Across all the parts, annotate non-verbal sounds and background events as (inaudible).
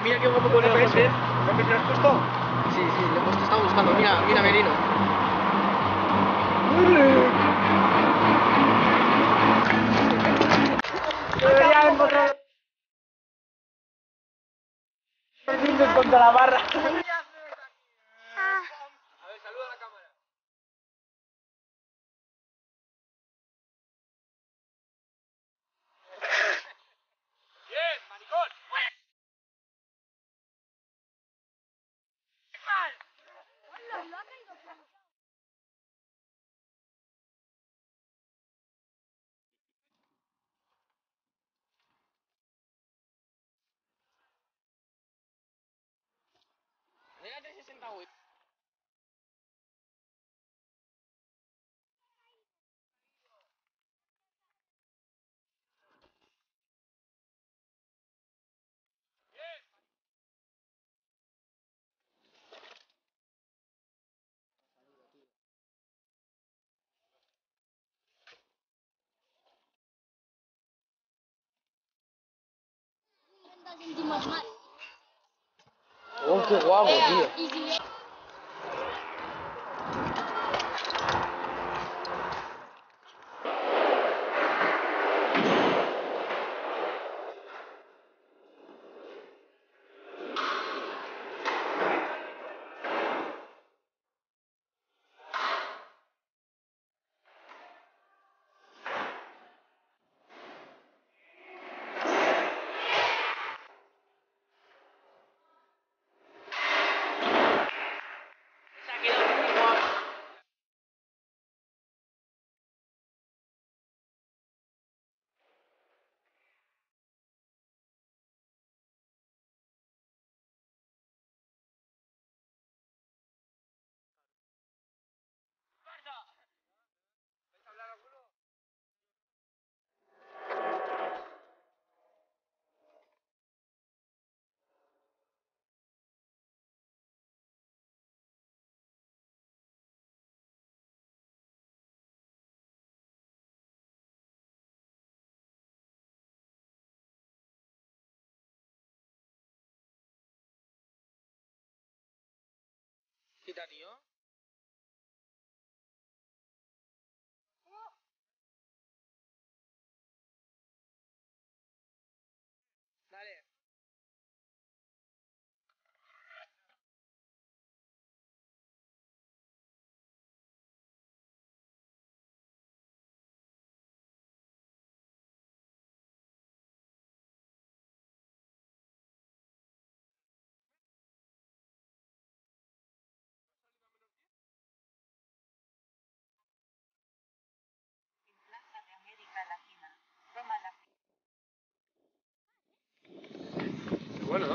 mira qué guapo con el PS. ¿Lo has puesto? Sí, sí, lo he puesto, estaba buscando. Mira, mira Merino. Contra la barra. rồi centimet más. 这挖苦地。Gracias.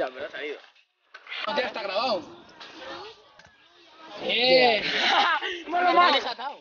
Ya, me lo ha salido. ya está grabado. ¡Eh! (laughs) ¡No lo más!